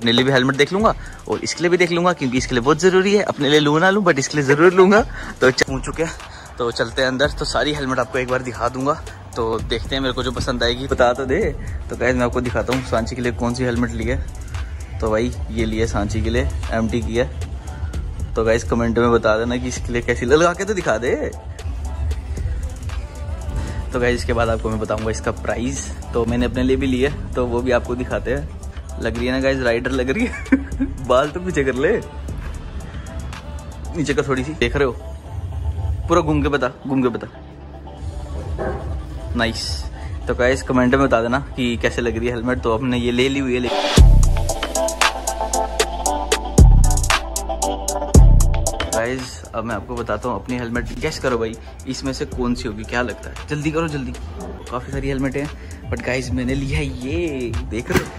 अपने लिए भी हेलमेट देख लूँगा और इसके लिए भी देख लूँगा क्योंकि इसके लिए बहुत ज़रूरी है। अपने लिए लू ना लूँ बट इसके लिए ज़रूर लूँगा। तो पूछ चुके तो चलते हैं अंदर। तो सारी हेलमेट आपको एक बार दिखा दूँगा। तो देखते हैं मेरे को जो पसंद आएगी। बता तो दे। तो गैस मैं आपको दिखाता हूँ सांची के लिए कौन सी हेलमेट ली है। तो भाई, ये लिए सांची के लिए। एम की है। तो गाइज़ कमेंट में बता देना कि इसके लिए कैसी लगा के तो दिखा दे। तो गाइज़ इसके बाद आपको मैं बताऊँगा इसका प्राइस तो मैंने अपने लिए भी लिया तो वो भी आपको दिखाते हैं। लग रही है ना गाइज़ राइडर लग रही है। बाल तो पीछे कर ले। नीचे का थोड़ी सी। देख रहे हो? पूरा घूम के बता, घूम के बता। नाइस तो गाइज़ कमेंट में बता देना कि कैसे लग रही है हेलमेट तो आपने ये ले ली हुई है गाइज़ अब मैं आपको बताता हूँ अपनी हेलमेट गैस करो भाई, इसमें से कौन सी होगी? क्या लगता है? जल्दी करो, जल्दी। काफ़ी सारी हेलमेट हैं। बट गाइज़ मैंने लिया ये। देख रहे हो?